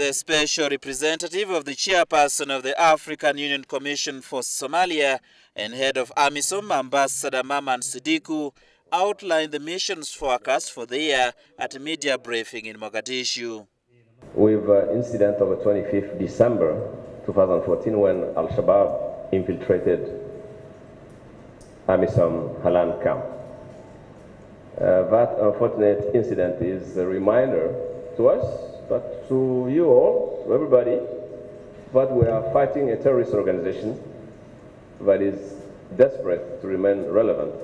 The special representative of the chairperson of the African Union Commission for Somalia and head of AMISOM, Ambassador Maman Sidikou, outlined the mission's forecast for the year at a media briefing in Mogadishu. With uh, incident of the 25th December 2014 when Al-Shabaab infiltrated AMISOM Halane camp. Uh, that unfortunate incident is a reminder to us but to you all, to everybody, that we are fighting a terrorist organization that is desperate to remain relevant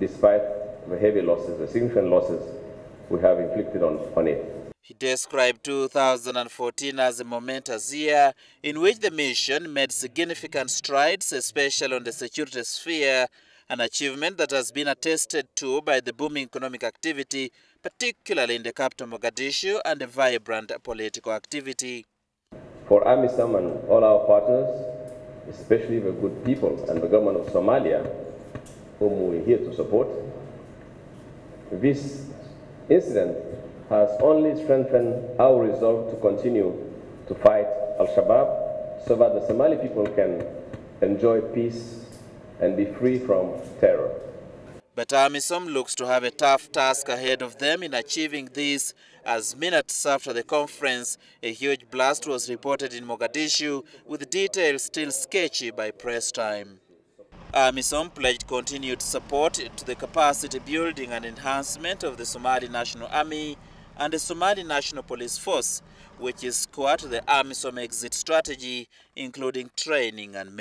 despite the heavy losses, the significant losses we have inflicted on, on it. He described 2014 as a momentous year in which the mission made significant strides, especially on the security sphere, an achievement that has been attested to by the booming economic activity, particularly in the capital Mogadishu, and the vibrant political activity. For AMISOM and all our partners, especially the good people and the government of Somalia, whom we're here to support, this incident has only strengthened our resolve to continue to fight Al-Shabaab so that the Somali people can enjoy peace and be free from terror. But AMISOM looks to have a tough task ahead of them in achieving this as minutes after the conference, a huge blast was reported in Mogadishu with details still sketchy by press time. AMISOM pledged continued support to the capacity building and enhancement of the Somali National Army and the Somali National Police Force, which is core to the AMISOM exit strategy, including training and